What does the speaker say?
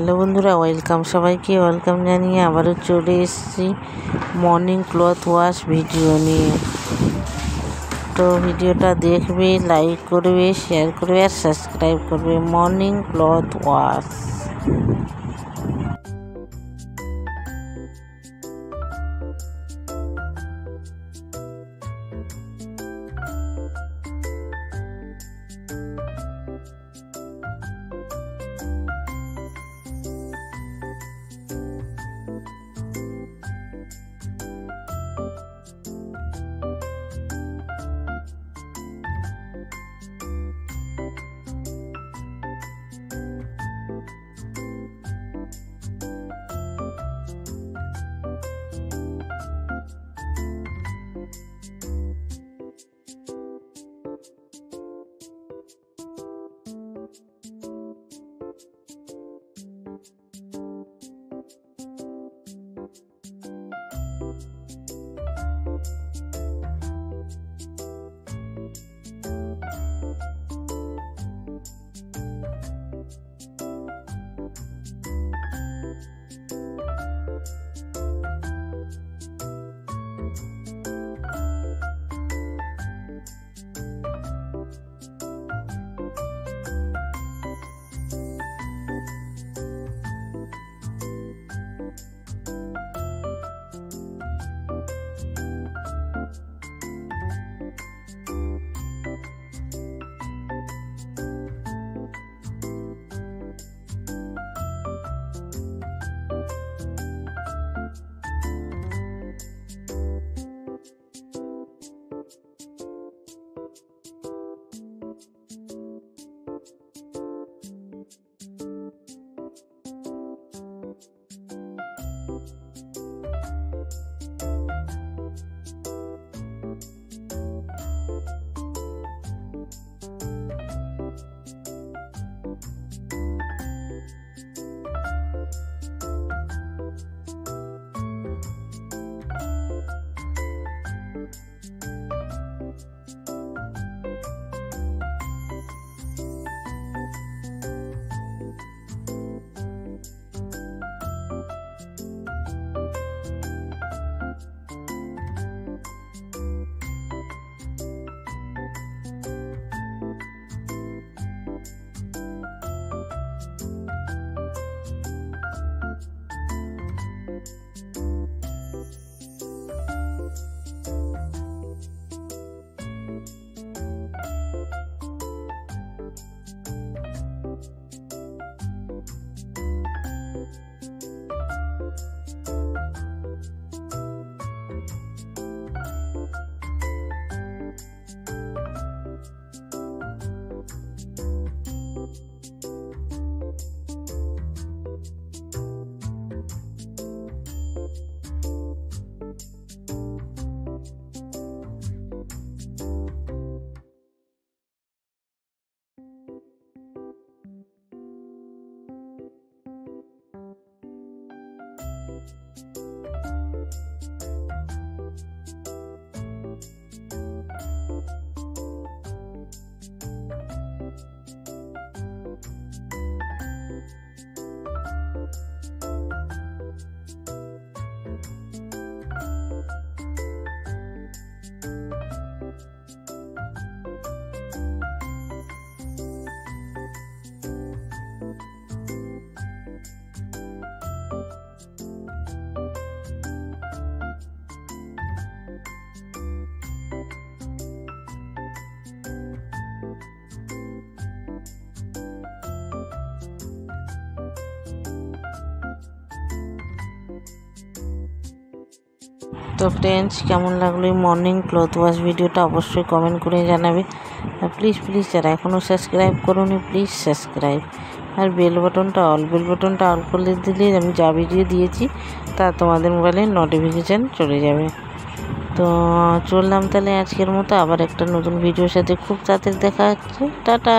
Hello বন্ধুরা, welcome সবাইকে, welcome জানিয়ে আবারও চলে এসেছি মর্নিং ক্লথ ওয়াশ ভিডিও নিয়ে। তো ভিডিওটা দেখবে লাইক করবে শেয়ার করবে আর সাবস্ক্রাইব করবে মর্নিং ক্লথ ওয়াশ Bye. তো ফ্রেন্ডস কেমন লাগল এই মর্নিং ক্লথ ওয়াশ ভিডিওটা অবশ্যই কমেন্ট করে জানাবে। আর প্লিজ প্লিজ যারা এখনও সাবস্ক্রাইব করুন প্লিজ সাবস্ক্রাইব আর বেল বাটনটা অল বেল বাটনটা অল করে দিলে আমি যা ভিডিও দিয়েছি, তা তোমাদের মোবাইলে নোটিফিকেশান চলে যাবে। তো চললাম তাহলে আজকের মতো, আবার একটা নতুন ভিডিওর সাথে খুব তাড়াতাড়ি দেখা হচ্ছে। টাটা!